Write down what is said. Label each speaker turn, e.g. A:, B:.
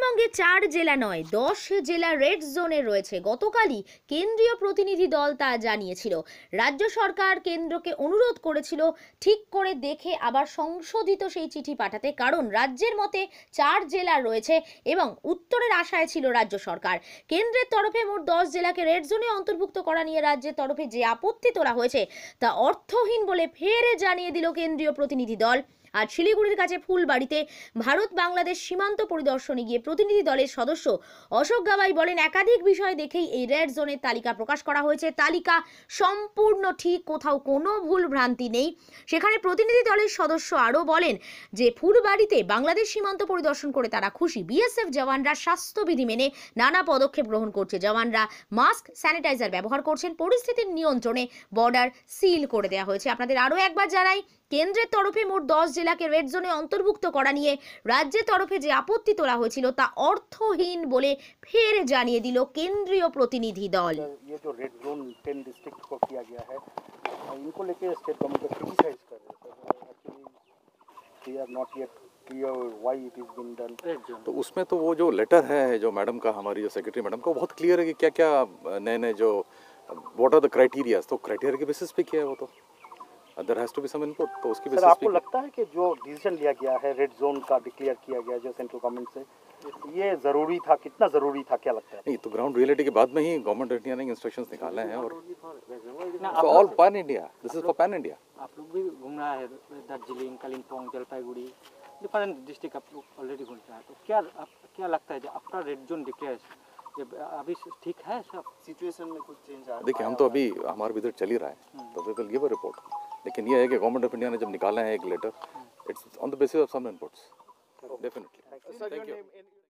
A: পশ্চিমবঙ্গে চার জেলা নয়, দশ জেলা রেড জোনে রয়েছে। গতকালই কেন্দ্রীয় প্রতিনিধি দল তা জানিয়েছিল। রাজ্য সরকার কেন্দ্রকে অনুরোধ করেছিল ঠিক করে দেখে আবার সংশোধিত সেই চিঠি পাঠাতে, কারণ রাজ্যের মতে চার জেলা রয়েছে এবং উত্তরের আশায় ছিল রাজ্য সরকার। কেন্দ্রের তরফে মোট দশ জেলাকে রেড জোনে অন্তর্ভুক্ত করা নিয়ে রাজ্যের তরফে যে আপত্তি তোলা হয়েছে তা অর্থহীন বলে ফের জানিয়ে দিল কেন্দ্রীয় প্রতিনিধি দল। আজ শিলিগুড়ির কাছে ফুলবাড়িতে ভারত বাংলাদেশ সীমান্ত পরিদর্শনে গিয়ে প্রতিনিধি দলের সদস্য অশোক গাবাই বলেন, একাধিক বিষয় দেখেই এই রেড জোনের তালিকা প্রকাশ করা হয়েছে। তালিকা সম্পূর্ণ ঠিক, কোথাও কোনো ভুল ভ্রান্তি নেই। সেখানে প্রতিনিধি দলের সদস্য আরও বলেন যে, ফুলবাড়িতে বাংলাদেশ সীমান্ত পরিদর্শন করে তারা খুশি। বিএসএফ জওয়ানরা স্বাস্থ্যবিধি মেনে নানা পদক্ষেপ গ্রহণ করছে। জওয়ানরা মাস্ক, স্যানিটাইজার ব্যবহার করছেন। পরিস্থিতির নিয়ন্ত্রণে বর্ডার সিল করে দেওয়া হয়েছে। আপনাদের আরও একবার জানাই, কেন্দ্রের তরফে মোট দশ জেলাকে রেড জোনে অন্তর্ভুক্ত করা নিয়ে রাজ্যের তরফে যে আপত্তি তোলা হয়েছিল তা অর্থহীন বলে ফের জানিয়ে দিল কেন্দ্রীয় প্রতিনিধি দল
B: ये जो रेड जोन टेन डिस्ट्रिक्ट को किया गया है इनको लेके स्टेट गवर्नमेंट को क्रिटिसाइज कर रहे हैं actually we are not yet clear why it is been done
C: तो उसमें तो वो जो लेटर है जो मैडम का हमारी जो सेक्रेटरी मैडम का वो बहुत क्लियर है कि क्या क्या नए नए जो व्हाट आर द क्राइटेरियाज तो क्राइटेरिया के बेसिस पे किया है वो तो There has to be some input तो उसकी
B: सर
C: बेसिस
B: आपको लगता है कि जो डिसीज़न लिया गया है रेड जोन का डिक्लेयर किया गया जो सेंट्रल गवर्नमेंट से ये ज़रूरी था कितना ज़रूरी था क्या लगता है?
C: नहीं तो ग्राउंड रियलिटी के बाद में ही गवर्नमेंट इंडिया ने इंस्ट्रक्शंस निकाले हैं और all pan India this is for pan India
D: आप लोग भी घूम रहा है दार्जिलिंग कालिम्पोंग जलपाईगुड़ी डिफरेंट डिस्ट्रिक्ट आप लोग ऑलरेडी घूम रहा है। तो क्या आप, क्या लगता है जो आफ्टर रेड जोन डिक्लेयर अभी ठीक है सब?
E: सिचुएशन में कुछ चेंज आ
C: देखिए हम तो अभी हमारा विज़िट चल ही रहा है। तो we will give a report लेकिन ये है कि गवर्नमेंट ऑफ़ इंडिया ने जब निकाला है एक letter it's on the basis of some inputs definitely thank you